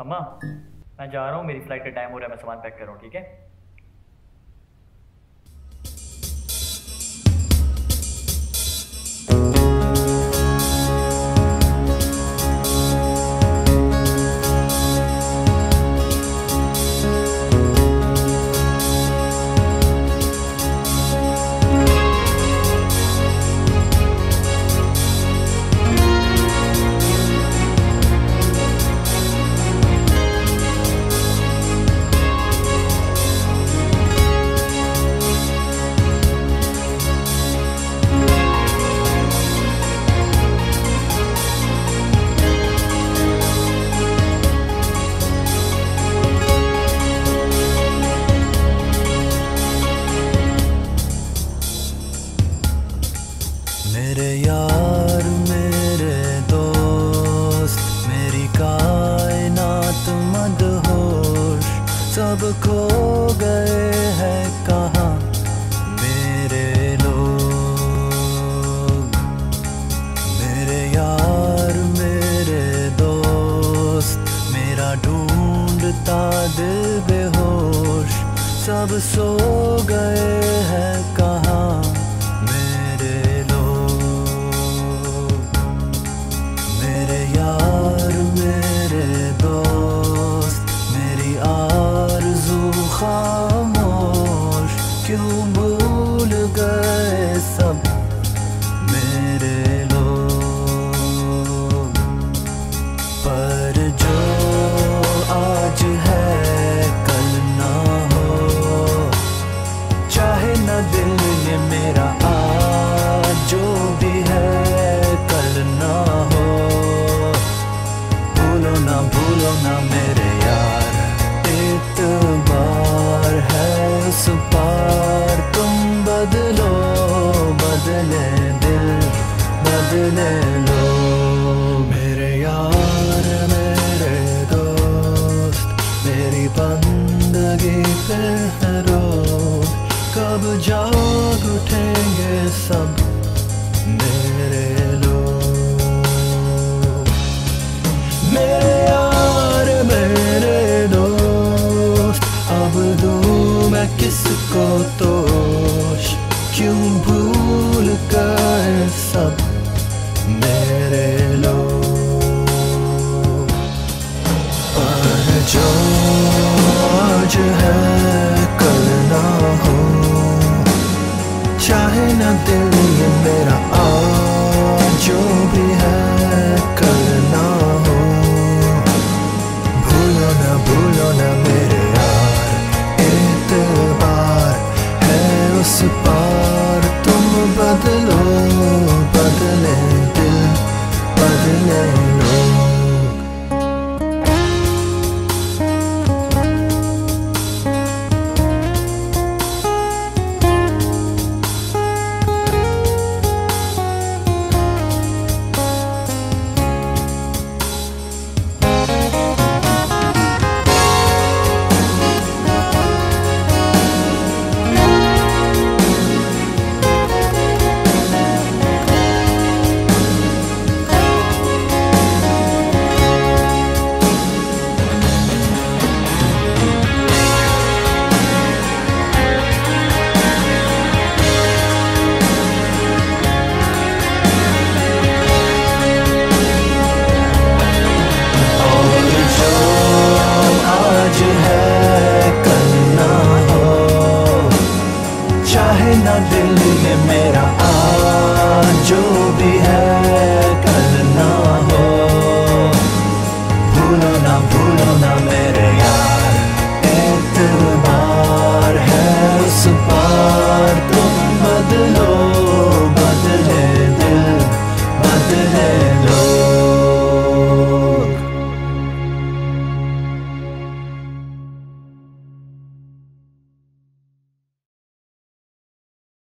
अम्मा, मैं जा रहा हूँ, मेरी फ़्लाइट का टाइम हो रहा है, मैं सामान पैक कर रहा हूँ, ठीक है? मेरे यार, मेरे दोस्त, मेरी कायनात मदहोश सब खो गए हैं कहाँ मेरे लोग? मेरे यार, मेरे दोस्त, मेरा ढूंढता दिल बेहोश, सब सो गए हैं कहाँ पर जो आज है, कल ना हो। चाहे न दिल मेरा आज जो भी है, कल ना हो। भूलो ना भूलो ना मेरे यार इतबार है, उस तुम बदलो, बदले दिल, बदले आगे कब जाग उठेंगे सब मेरे तेरे लिए मेरा आ जो भी